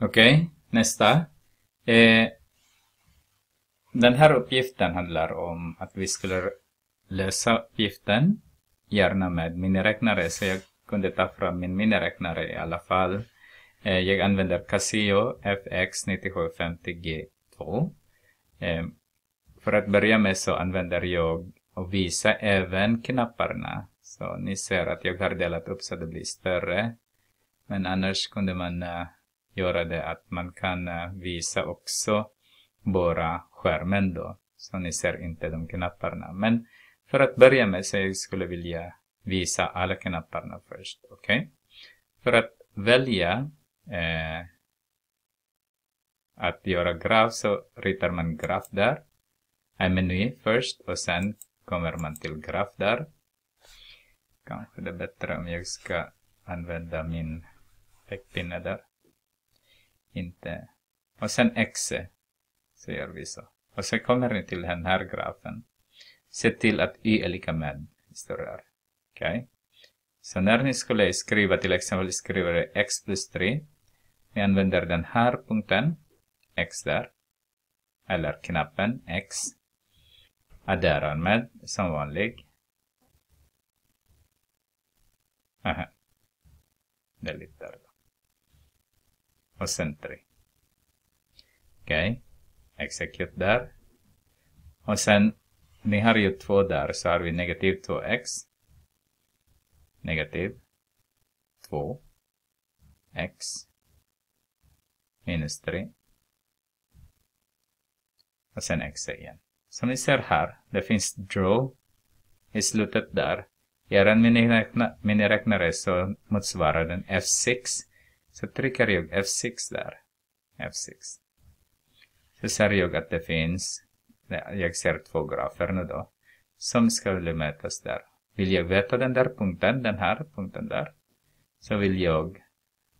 Okej, okay, nästa. Eh, den här uppgiften handlar om att vi skulle lösa uppgiften, gärna med miniräknare, så jag kunde ta fram min miniräknare i alla fall. Eh, jag använder Casio FX9750G2. Eh, för att börja med så använder jag och visa även knapparna. Så ni ser att jag har delat upp så det blir större. Men annars kunde man uh, göra det att man kan eh, visa också bara skärmen då. Så ni ser inte de knapparna. Men för att börja med så jag skulle vilja visa alla knapparna först. Okej? Okay? För att välja eh, att göra graf så ritar man graf där. En meny först och sen kommer man till graf där. Kanske det är bättre om jag ska använda min pekpinne där. Inte. Och sen exe. Så gör vi så. Och så kommer ni till den här grafen. Se till att y är lika med historier. Okej? Okay? Så när ni skulle skriva till exempel skriver x plus 3. Ni använder den här punkten. x där. Eller knappen x. Adderar med som vanligt. Aha. Det är lite där. Och sen 3. Okej. Okay. Execute där. Och sen, ni har ju två där, så har vi negativ 2x. Negativ 2 x minus 3. Och sen x igen. Som ni ser här, det finns draw i slutet där. Gör en miniräknare så motsvarar den F6. Så trycker jag F6 där. F6. Så ser jag att det finns, jag ser två grafer nu då, som skulle mätas där. Vill jag veta den där punkten, den här punkten där, så vill jag,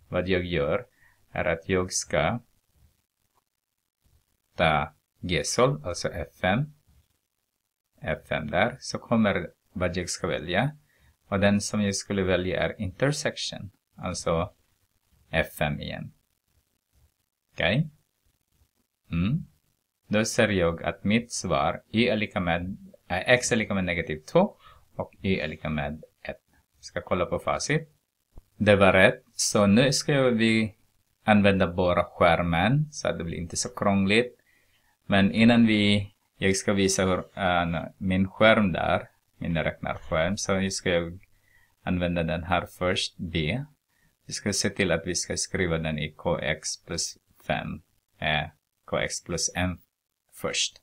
vad jag gör, är att jag ska ta GSOL, alltså F5, F5 där, så kommer vad jag ska välja. Och den som jag skulle välja är intersection, alltså F5 igen. Okej? Okay? Mm. Då ser jag att mitt svar y är lika med, äh, x är lika med negativ 2 och y är lika med 1. Vi ska kolla på facit. Det var rätt. Så nu ska vi använda bara skärmen så att det blir inte så krångligt. Men innan vi, jag ska visa hur, äh, min skärm där, min räknarskärm, så ska jag använda den här först, B. Vi ska se till att vi ska skriva den i kx plus 5, eh, kx plus m först.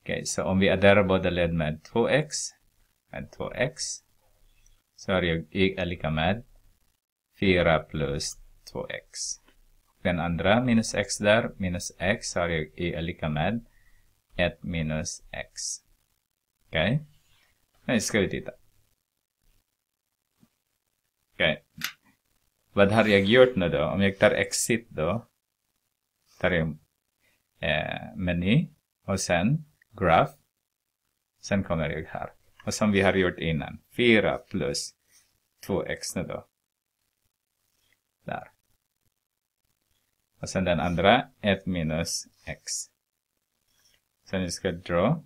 Okej, okay, så om vi adderar båda led med 2x, med 2x, så har jag y är lika med 4 plus 2x. Den andra minus x där, minus x har jag y är lika med 1 minus x. Okej? Okay? Nu ska vi titta. Okej. Okay. Vad har jag gjort nu då? Om jag tar exit då. Tar jag eh, meny och sen graph. Sen kommer jag här. Och som vi har gjort innan. 4 plus 2x nu då. Där. Och sen den andra 1 minus x. Sen jag ska dra.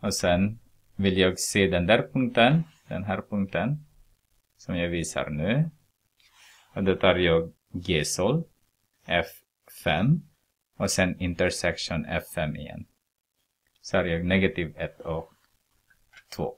Och sen vill jag se den där punkten, den här punkten, som jag visar nu. Och då tar jag G-sol, F5 och sen intersection F5 igen. Så har jag negativ 1 och 2.